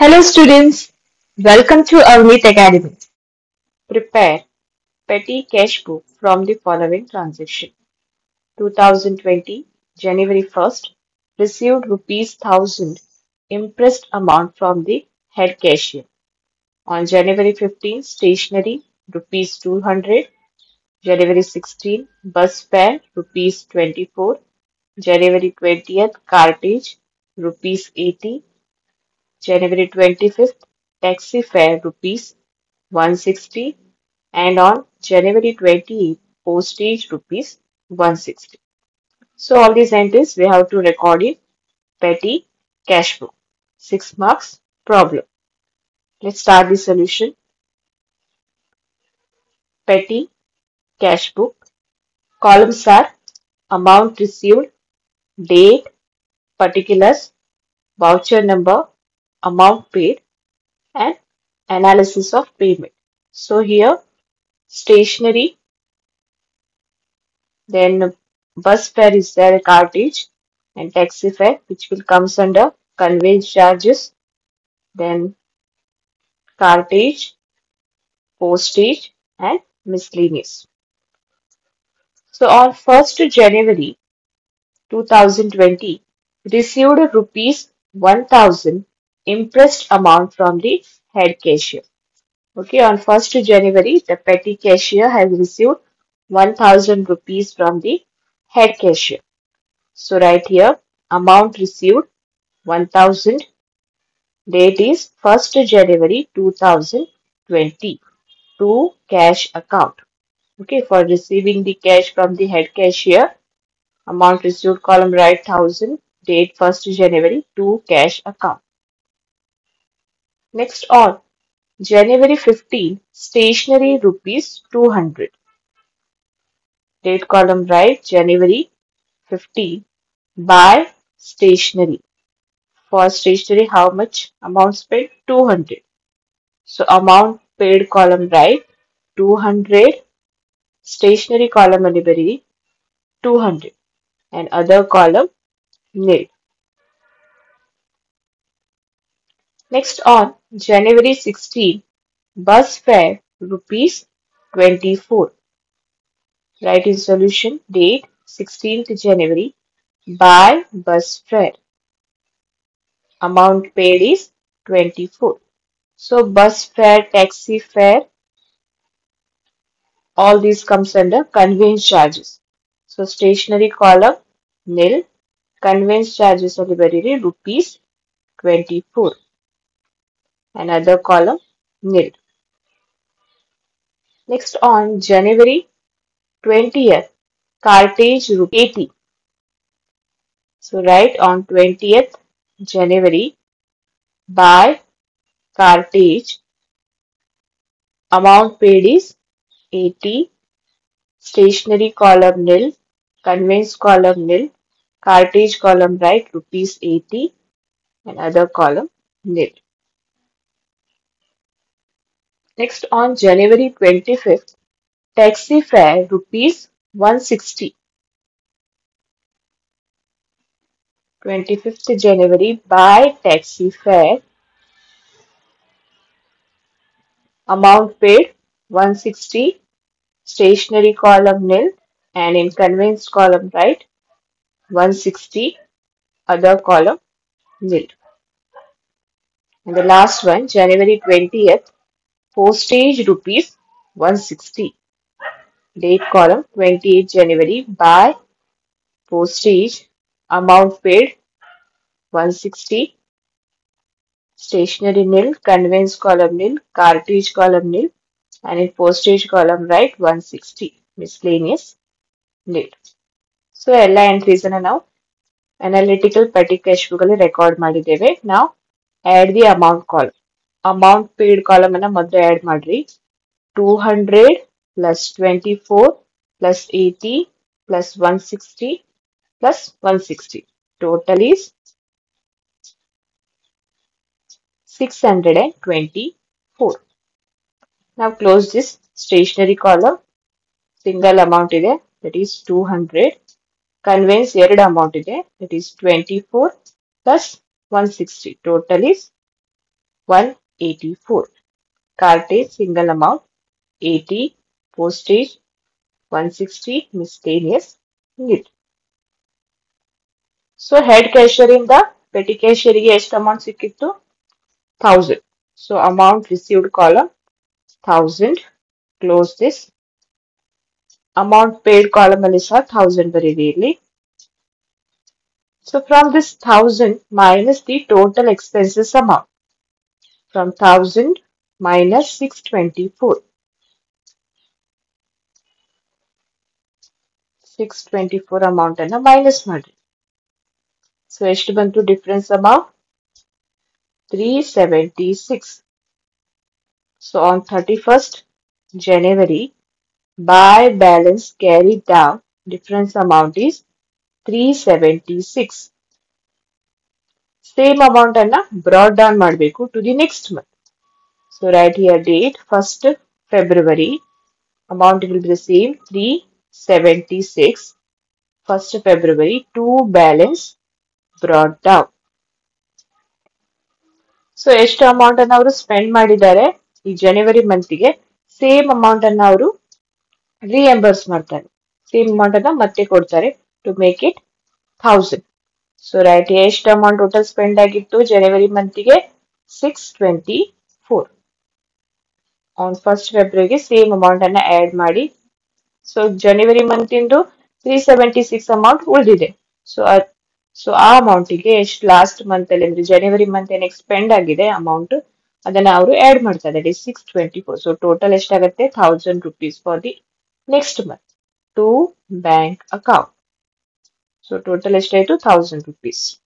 Hello students, welcome to Avanit Academy. Prepare petty cash book from the following transaction. 2020 January 1st received rupees 1000 imprest amount from the head cashier. On January 15 stationery rupees 200, January 16 bus fare rupees 24, January 20th cartage rupees 80, January 25th, taxi fare rupees 160 and on January 28th, postage rupees 160. So all these entries we have to record in petty cash book. 6 marks problem. Let's start the solution. Petty cash book. Columns are amount received, date, particulars, voucher number, amount paid and analysis of payment. So here stationery, then bus fare is there cartage and taxi fare which will comes under conveyance charges, then cartage, postage and miscellaneous. So on 1st January 2020 received rupees 1000 imprest amount from the head cashier. Okay, on 1st January, the petty cashier has received 1000 rupees from the head cashier. So right here, amount received 1000. Date is 1st January 2020 to cash account. Okay, for receiving the cash from the head cashier, amount received column right 1000, date 1st January to cash account. Next on January 15, stationery rupees 200. Date column right January 15 buy stationery. For stationery, how much amount spent? 200. So amount paid column right 200. Stationery column anybody 200 and other column nil. Next on January 16, bus fare rupees 24. Write in solution date 16th January by bus fare. Amount paid is 24. So bus fare, taxi fare, all these comes under conveyance charges. So stationery column nil, conveyance charges are rupees 24 another column nil. Next on January 20th, cartage 80. So write on 20th January by cartage amount paid is 80 stationery column nil conveyance column nil cartage column right rupees 80 and other column nil Next on January 25th, taxi fare rupees 160. 25th January by taxi fare. Amount paid 160 Stationery column nil and in conveyance column right 160 other column nil. And the last one January 20th postage rupees 160. Date column 28 January by postage amount paid 160. Stationery nil, conveyance column nil, cartage column nil and in postage column write 160 miscellaneous nil. So ಎಲ್ಲ entries ಅನ್ನ ನಾವು analytical ಪಟ್ಟಿ cash book record record ಮಾಡಿದ್ದೇವೆ Now add the amount column amount paid column ಅನ್ನ ಮೊದಲು add ಮಾಡ್ರಿ. 200 plus 24 plus 80 plus 160 plus 160 total is 624 now close this stationery column. Single amount is ide that is 200 conveyance error amount is ide that is 24 plus 160 total is 1 184. Cartage single amount 80. Postage 160. Miscellaneous NIT. So head cashier ಇಂದ petty ಕ್ಯಾಶಿಯರ್ಗೆ ಎಷ್ಟು amount ಸಿಕ್ಕಿತ್ತು thousand so amount received column thousand close this amount paid column ಅಲ್ಲಿ ಸಹ thousand ಬರೀರಿ ಇಲ್ಲಿ so from this thousand minus the total expenses amount from thousand minus six twenty four six twenty four amount ಅನ್ನ minus ಮಾಡ್ರಿ so ಎಷ್ಟು ಬಂತು difference amount three seventy six so on thirty first January by balance carried down difference amount is 376 same amount ಅನ್ನ brought down ಮಾಡಬೇಕು to the next month so right here date first February amount will be the same three seventy six first February to balance brought down so ಎಷ್ಟು amount ಅನ್ನ ಅವರು spend ಮಾಡಿದ್ದಾರೆ? ಈ ಜನವರಿ ಮಂತ್ಗೆ same amount ಅನ್ನ ಅವರು ರಿಎಂಬರ್ಸ್ ಮಾಡ್ತಾರೆ. Same amount ಅನ್ನ ಮತ್ತೆ ಕೊಡ್ತಾರೆ to make it thousand so right ಎಷ್ಟು ಅಮೌಂಟ್ ಟೋಟಲ್ ಸ್ಪೆಂಡ್ ಆಗಿತ್ತು ಜನವರಿ ಮಂತಿಗೆ six twenty four on first ಫೆಬ್ರವರಿಗೆ same amount ಅನ್ನ ಆಡ್ ಮಾಡಿ. ಸೊ ಜನವರಿ ಮಂತ್ ಇಂದು ತ್ರೀ ಸೆವೆಂಟಿ ಸಿಕ್ಸ್ ಅಮೌಂಟ್ ಉಳಿದಿದೆ. ಸೊ ಸೊ ಆ ಅಮೌಂಟಿಗೆ ಎಷ್ಟು ಲಾಸ್ಟ್ ಮಂತ್ ಅಲ್ಲಿ ಅಂದ್ರೆ ಜನವರಿ ಮಂತ್ ಏನ್ ಸ್ಪೆಂಡ್ ಆಗಿದೆ ಅಮೌಂಟ್ ಅದನ್ನ ಅವರು ಆಡ್ ಮಾಡ್ತಾರೆ. Is six twenty four so total ಎಷ್ಟಾಗುತ್ತೆ? Thousand rupees for the next month to bank account So total is 1000 rupees.